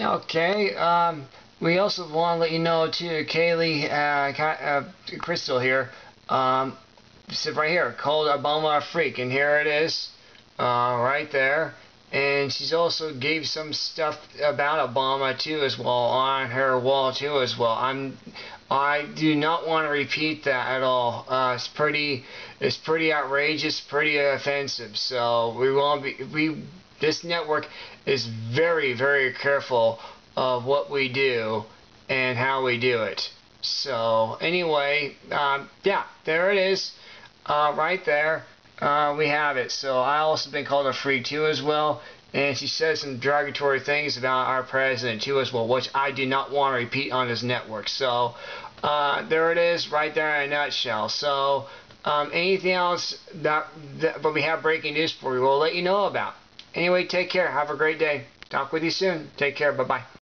Okay. Um, we also want to let you know too, Kaylee, uh, uh, Krystal here. Um, right here, called Obama a Freak, and here it is, uh, right there. And she's also gave some stuff about Obama too as well on her wall too as well. I'm I do not want to repeat that at all. Uh, it's pretty it's pretty outrageous, pretty offensive. So we won't be we this network is very very careful of what we do and how we do it. So anyway, um, yeah, there it is, uh, right there uh, we have it. So I also been called a freak too as well. And she says some derogatory things about our president too as well, which I do not want to repeat on this network. So uh, there it is, right there in a nutshell. So um, anything else that, that but we have breaking news for you, we'll let you know about. Anyway, take care. Have a great day. Talk with you soon. Take care. Bye bye.